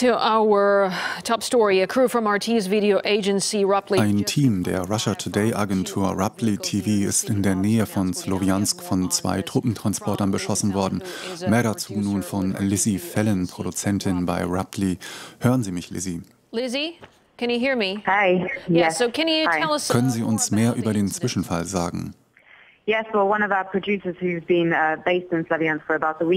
Ein Team der Russia Today Agentur Rapli TV ist in der Nähe von Sloviansk von zwei Truppentransportern beschossen worden. Mehr dazu nun von Lizzie Fallon, Produzentin bei Rapli. Hören Sie mich, Lizzie. Lizzie? Can you hear me? Hi. Yes. so can you Hi. tell us Können Sie uns mehr über den Zwischenfall sagen?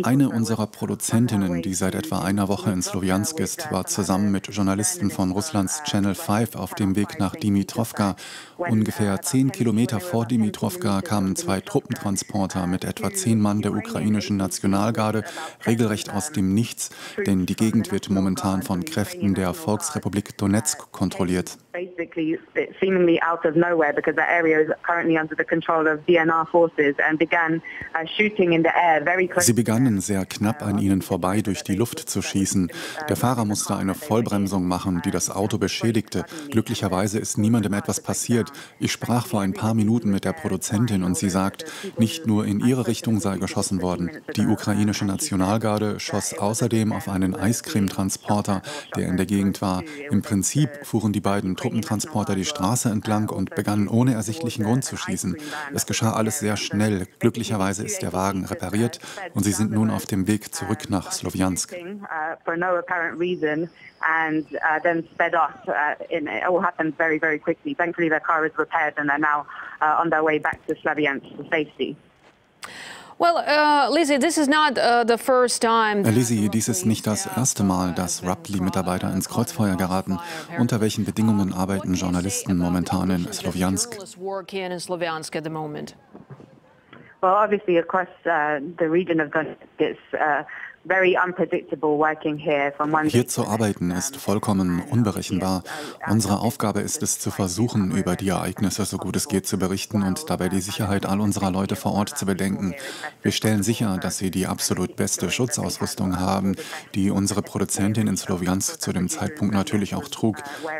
Eine unserer Produzentinnen, die seit etwa einer Woche in Sloviansk ist, war zusammen mit Journalisten von Russlands Channel 5 auf dem Weg nach Dimitrovka. Ungefähr zehn Kilometer vor Dimitrovka kamen zwei Truppentransporter mit etwa zehn Mann der ukrainischen Nationalgarde regelrecht aus dem Nichts, denn die Gegend wird momentan von Kräften der Volksrepublik Donetsk kontrolliert. Basically, seemingly out of nowhere because that area is currently under the control of DNR uh. Sie begannen sehr knapp an ihnen vorbei durch die Luft zu schießen. Der Fahrer musste eine Vollbremsung machen, die das Auto beschädigte. Glücklicherweise ist niemandem etwas passiert. Ich sprach vor ein paar Minuten mit der Produzentin und sie sagt, nicht nur in ihre Richtung sei geschossen worden. Die ukrainische Nationalgarde schoss außerdem auf einen Eiscremetransporter, der in der Gegend war. Im Prinzip fuhren die beiden Truppentransporter die Straße entlang und begannen ohne ersichtlichen Grund zu schießen. Es geschah alles sehr schnell. Glücklicherweise ist der Wagen repariert und sie sind nun auf dem Weg zurück nach Sloviansk. Uh, on their way back to Slaviansk for safety. Well, uh, Lizzie, this is not uh, the first time. Lizzie, dies ist nicht das erste Mal, dass Rapli-Mitarbeiter ins Kreuzfeuer geraten. Unter welchen Bedingungen arbeiten Journalisten momentan in Sloviansk? Work in Sloviansk at the moment. Well, obviously, across uh, the region of Donetsk, it's uh, Hier zu arbeiten ist vollkommen unberechenbar. Unsere Aufgabe ist es zu versuchen, über die Ereignisse so gut es geht zu berichten und dabei die Sicherheit all unserer Leute vor Ort zu bedenken. Wir stellen sicher, dass sie die absolut beste Schutzausrüstung haben, die unsere Produzentin in Sloviansk zu dem Zeitpunkt natürlich auch trug.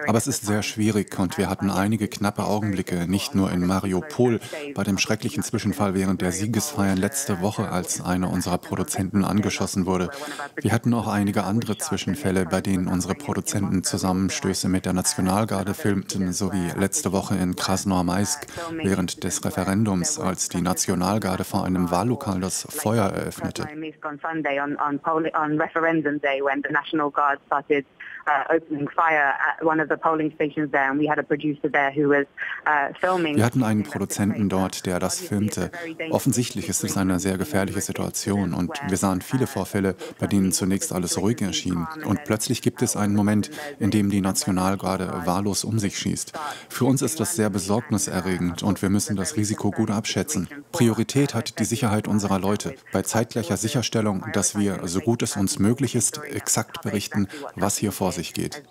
Aber es ist sehr schwierig und wir hatten einige knappe Augenblicke, nicht nur in Mariupol, bei dem schrecklichen Zwischenfall während der Siegesfeiern letzte Woche, als einer unserer Produzenten angeschossen wurde. Wir hatten auch einige andere Zwischenfälle, bei denen unsere Produzenten Zusammenstöße mit der Nationalgarde filmten, sowie letzte Woche in Krasnoarmeisk während des Referendums, als die Nationalgarde vor einem Wahllokal das Feuer eröffnete. Wir hatten einen Produzenten dort, der das filmte. Offensichtlich ist es eine sehr gefährliche Situation und wir sahen viele Vorfälle, bei denen zunächst alles ruhig erschien. Und plötzlich gibt es einen Moment, in dem die Nationalgarde wahllos um sich schießt. Für uns ist das sehr besorgniserregend und wir müssen das Risiko gut abschätzen. Priorität hat die Sicherheit unserer Leute. Bei zeitgleicher Sicherstellung, dass wir, so gut es uns möglich ist, exakt berichten, was hier vor sich geht.